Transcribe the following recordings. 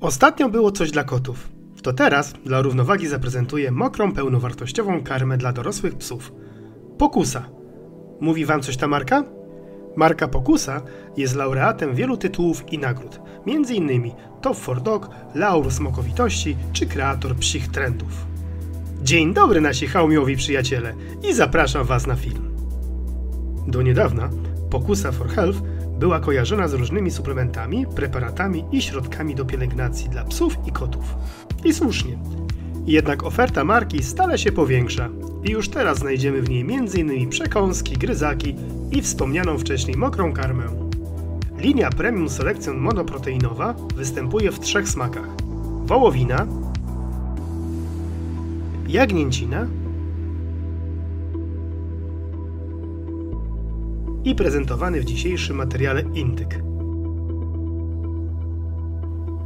Ostatnio było coś dla kotów. To teraz dla równowagi zaprezentuję mokrą, pełnowartościową karmę dla dorosłych psów. Pokusa. Mówi wam coś ta marka? Marka Pokusa jest laureatem wielu tytułów i nagród, m.in. Top for Dog, Laur Smakowitości czy kreator psich trendów. Dzień dobry nasi haumiowi przyjaciele i zapraszam was na film. Do niedawna Pokusa for Health była kojarzona z różnymi suplementami, preparatami i środkami do pielęgnacji dla psów i kotów. I słusznie. Jednak oferta marki stale się powiększa i już teraz znajdziemy w niej m.in. przekąski, gryzaki i wspomnianą wcześniej mokrą karmę. Linia Premium Selection monoproteinowa występuje w trzech smakach: wołowina, jagnięcina i prezentowany w dzisiejszym materiale indyk.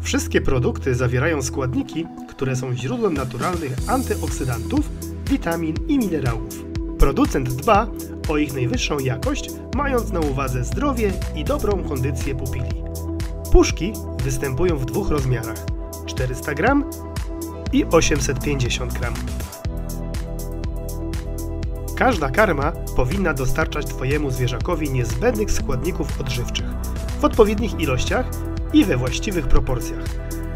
Wszystkie produkty zawierają składniki, które są źródłem naturalnych antyoksydantów, witamin i minerałów. Producent dba o ich najwyższą jakość, mając na uwadze zdrowie i dobrą kondycję pupili. Puszki występują w dwóch rozmiarach: 400 g i 850 g. Każda karma powinna dostarczać Twojemu zwierzakowi niezbędnych składników odżywczych w odpowiednich ilościach i we właściwych proporcjach.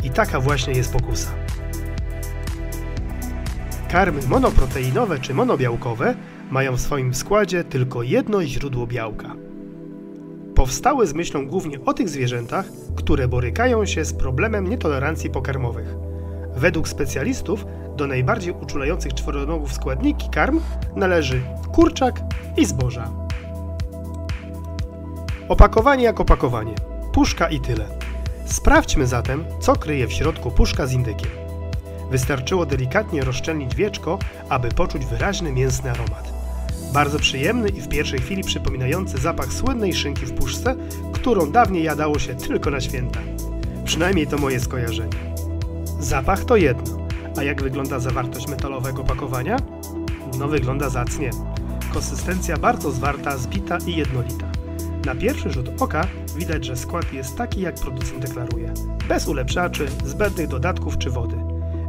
I taka właśnie jest pokusa. Karmy monoproteinowe czy monobiałkowe mają w swoim składzie tylko jedno źródło białka. Powstały z myślą głównie o tych zwierzętach, które borykają się z problemem nietolerancji pokarmowych. Według specjalistów do najbardziej uczulających czworonogów składniki karm należy kurczak i zboża. Opakowanie jak opakowanie. Puszka i tyle. Sprawdźmy zatem, co kryje w środku puszka z indykiem. Wystarczyło delikatnie rozszczelnić wieczko, aby poczuć wyraźny mięsny aromat. Bardzo przyjemny i w pierwszej chwili przypominający zapach słynnej szynki w puszce, którą dawniej jadało się tylko na święta. Przynajmniej to moje skojarzenie. Zapach to jedno, a jak wygląda zawartość metalowego opakowania? No wygląda zacnie. Konsystencja bardzo zwarta, zbita i jednolita. Na pierwszy rzut oka widać, że skład jest taki, jak producent deklaruje. Bez ulepszaczy, zbędnych dodatków czy wody.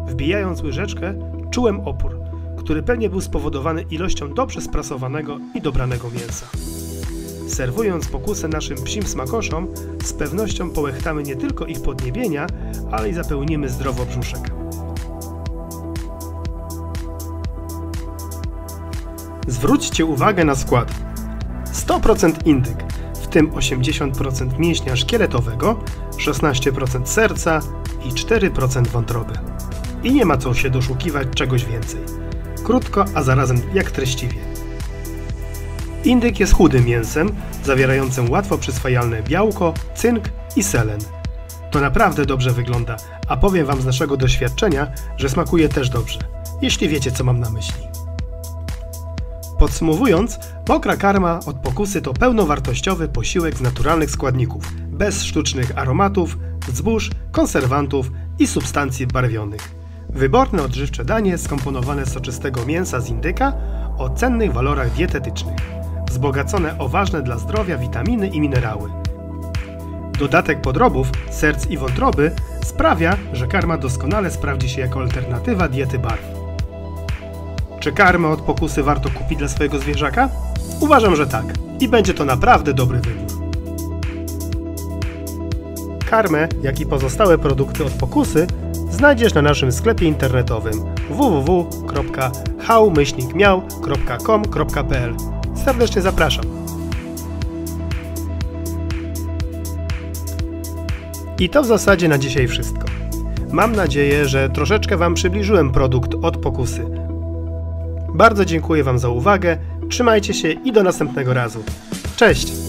Wbijając łyżeczkę, czułem opór, który pewnie był spowodowany ilością dobrze sprasowanego i dobranego mięsa. Serwując pokusę naszym psim smakoszom, z pewnością połechtamy nie tylko ich podniebienia, ale i zapełnimy zdrowo brzuszek. Zwróćcie uwagę na skład. 100% indyk, w tym 80% mięśnia szkieletowego, 16% serca i 4% wątroby. I nie ma co się doszukiwać czegoś więcej. Krótko, a zarazem jak treściwie. Indyk jest chudym mięsem, zawierającym łatwo przyswajalne białko, cynk i selen. To naprawdę dobrze wygląda, a powiem Wam z naszego doświadczenia, że smakuje też dobrze, jeśli wiecie co mam na myśli. Podsumowując, mokra karma od pokusy to pełnowartościowy posiłek z naturalnych składników, bez sztucznych aromatów, zbóż, konserwantów i substancji barwionych. Wyborne odżywcze danie skomponowane z soczystego mięsa z indyka o cennych walorach dietetycznych, wzbogacone o ważne dla zdrowia witaminy i minerały. Dodatek podrobów, serc i wątroby sprawia, że karma doskonale sprawdzi się jako alternatywa diety barw. Czy karmę od pokusy warto kupić dla swojego zwierzaka? Uważam, że tak. I będzie to naprawdę dobry wybór. Karmę, jak i pozostałe produkty od pokusy znajdziesz na naszym sklepie internetowym www.how-miał.com.pl Serdecznie zapraszam. I to w zasadzie na dzisiaj wszystko. Mam nadzieję, że troszeczkę Wam przybliżyłem produkt od pokusy. Bardzo dziękuję Wam za uwagę, trzymajcie się i do następnego razu. Cześć!